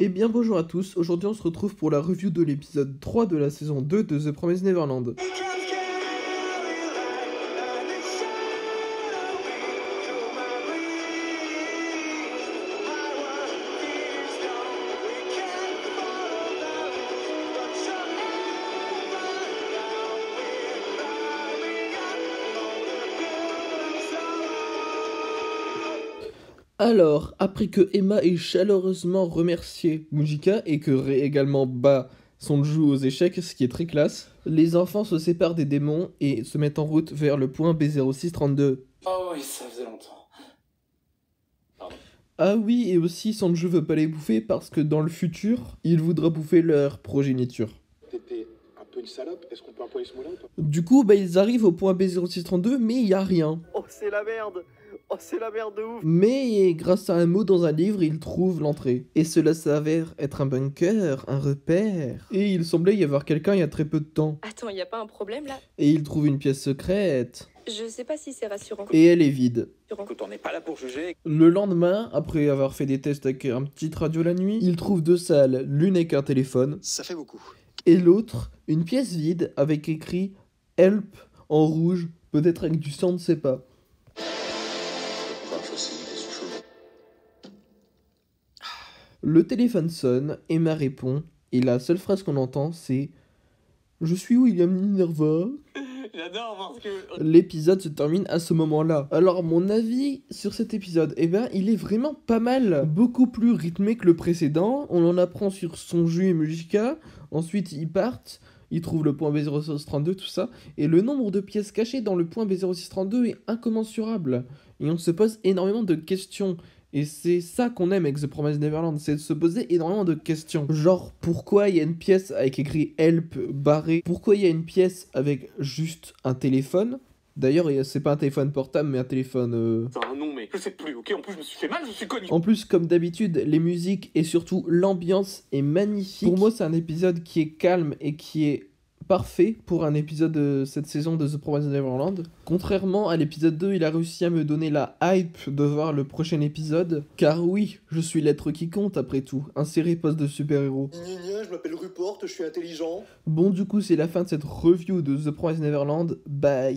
Eh bien bonjour à tous, aujourd'hui on se retrouve pour la review de l'épisode 3 de la saison 2 de The Promised Neverland. Alors, après que Emma ait chaleureusement remercié Mujika et que Rei également bat son jeu aux échecs, ce qui est très classe, les enfants se séparent des démons et se mettent en route vers le point B0632. Oh oui, ça faisait longtemps. Ah oui, et aussi Sanju veut pas les bouffer parce que dans le futur, il voudra bouffer leur progéniture. T'étais un peu une salope, est-ce qu'on peut employer ce mot-là ou pas? Du coup, bah, ils arrivent au point B0632, mais il y a rien. Oh, c'est la merde Oh, c'est la merde de ouf Mais grâce à un mot dans un livre, ils trouvent l'entrée. Et cela s'avère être un bunker, un repère. Et il semblait y avoir quelqu'un il y a très peu de temps. Attends, y a pas un problème là? Et ils trouvent une pièce secrète. Je sais pas si c'est rassurant. Et elle est vide. Écoute, on n'est pas là pour juger. Le lendemain, après avoir fait des tests avec un petit radio la nuit, ils trouvent deux salles, l'une avec un téléphone, Ça fait beaucoup. et l'autre, une pièce vide avec écrit Help en rouge, peut-être avec du sang, on ne sait pas. Le téléphone sonne, Emma répond, et la seule phrase qu'on entend c'est Je suis William Minerva. J'adore parce que. L'épisode se termine à ce moment-là. Alors mon avis sur cet épisode, eh ben il est vraiment pas mal. Beaucoup plus rythmé que le précédent. On en apprend sur Sonju et Mujika. Ensuite ils partent. Ils trouvent le point B0632, tout ça. Et le nombre de pièces cachées dans le point B0632 est incommensurable. Et on se pose énormément de questions. Et c'est ça qu'on aime avec The Promised Neverland, c'est de se poser énormément de questions. Genre, pourquoi il y a une pièce avec écrit Help barré? Pourquoi il y a une pièce avec juste un téléphone? D'ailleurs, c'est pas un téléphone portable, mais un téléphone... euh, un nom, mais je sais plus, ok? En plus, je me suis fait mal, je suis connu. En plus, comme d'habitude, les musiques et surtout l'ambiance est magnifique. Pour moi, c'est un épisode qui est calme et qui est parfait pour un épisode de cette saison de The Promised Neverland. Contrairement à l'épisode 2, il a réussi à me donner la hype de voir le prochain épisode. Car oui, je suis l'être qui compte après tout, un série post de super-héros. Je m'appelle Ruport, je suis intelligent. Bon, du coup, c'est la fin de cette review de The Promised Neverland. Bye